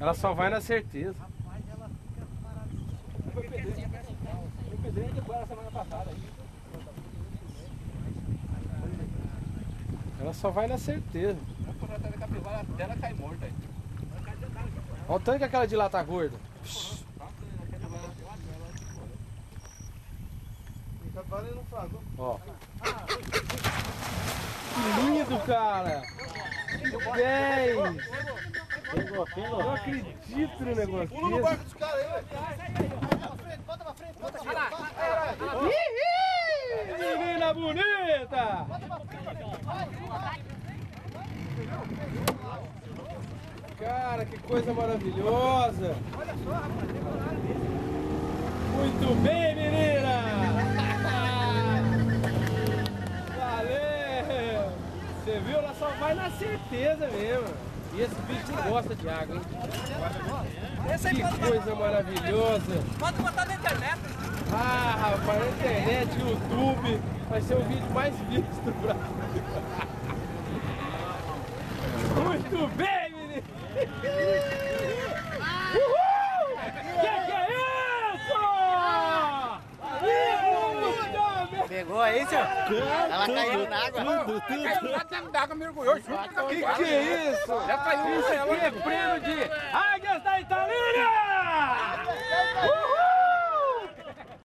Ela só vai na certeza. Foi pedreiro. Foi pedreiro depois da semana passada. Ela só vai na certeza. Ela cair morta. Olha o tanto que aquela de lá tá gorda. Ó. Que lindo, cara! 10! Não acredito no negócio Pula no barco dos caras aí, velho. Bota pra frente, bota pra frente. Ih, Menina bonita! Cara, que coisa maravilhosa! Muito bem, viu? Ela só vai na certeza mesmo. E esse bicho gosta de água, hein? Que coisa maravilhosa! pode botar na internet. Ah, rapaz, na internet, YouTube, vai ser o vídeo mais visto do Brasil. Muito bem, menino! Uhul! Que que é isso? Pegou aí, senhor? Ela caiu na água. Caiu lá dentro d'água, mergulhou junto com a Que que é isso? Já caiu Isso ela. aqui é prêmio de Águias da! Uhul!